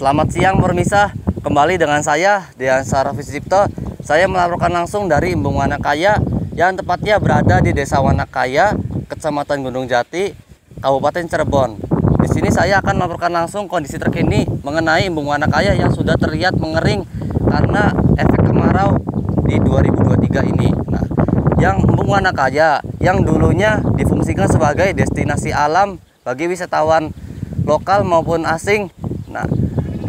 Selamat siang permisa, kembali dengan saya Dian Sarafis Cipto. Saya melaporkan langsung dari Embung Wanakaya yang tepatnya berada di Desa Wanakaya, Kecamatan Gunung Jati, Kabupaten Cirebon. Di sini saya akan melaporkan langsung kondisi terkini mengenai Embung Wanakaya yang sudah terlihat mengering karena efek kemarau di 2023 ini. Nah, yang Embung Wanakaya yang dulunya difungsikan sebagai destinasi alam bagi wisatawan lokal maupun asing. Nah,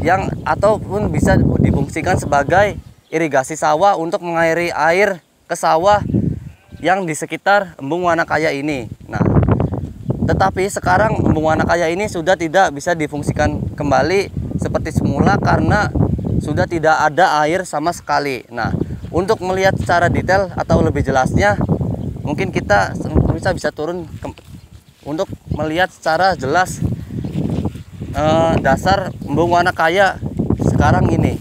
yang ataupun bisa difungsikan sebagai irigasi sawah untuk mengairi air ke sawah yang di sekitar Embung Wanakaya ini. Nah, tetapi sekarang Embung Wanakaya ini sudah tidak bisa difungsikan kembali seperti semula karena sudah tidak ada air sama sekali. Nah, untuk melihat secara detail atau lebih jelasnya, mungkin kita bisa bisa turun ke, untuk melihat secara jelas eh, dasar embung warna kaya sekarang ini.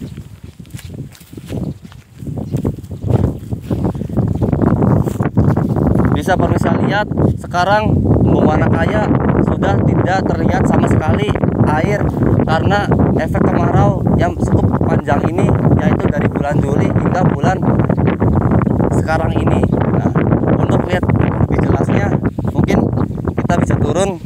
Bisa permisa lihat sekarang embung warna kaya sudah tidak terlihat sama sekali air karena efek kemarau yang cukup panjang ini yaitu dari bulan Juli hingga bulan sekarang ini. Nah untuk lihat lebih jelasnya mungkin kita bisa turun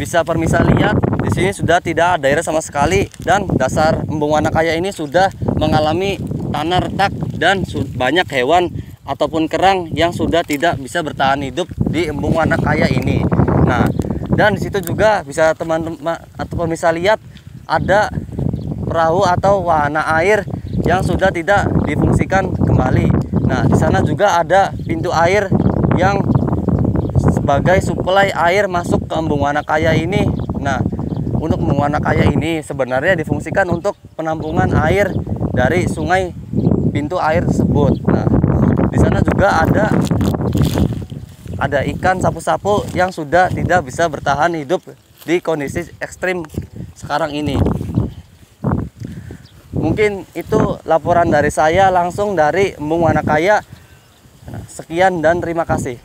bisa permisa lihat di sini sudah tidak ada air sama sekali dan dasar embung kaya ini sudah mengalami tanah retak dan banyak hewan ataupun kerang yang sudah tidak bisa bertahan hidup di embung kaya ini. Nah, dan di situ juga bisa teman-teman atau pemirsa lihat ada perahu atau wahana air yang sudah tidak difungsikan kembali. Nah, di sana juga ada pintu air yang sebagai suplai air masuk ke embung Wanakaya ini. Nah, untuk embung Wanakaya ini sebenarnya difungsikan untuk penampungan air dari sungai pintu air tersebut. Nah, di sana juga ada ada ikan sapu-sapu yang sudah tidak bisa bertahan hidup di kondisi ekstrim sekarang ini. Mungkin itu laporan dari saya langsung dari Embung Wanakaya. Nah, sekian dan terima kasih.